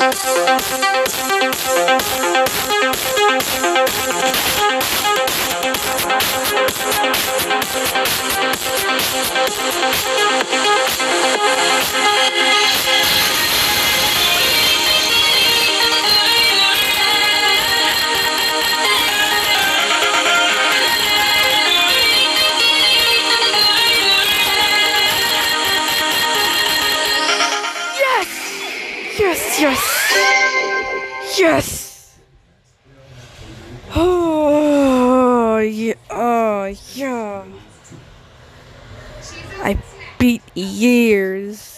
Yes! Yes, yes! Yes! Oh, yeah, oh, yeah. I beat years.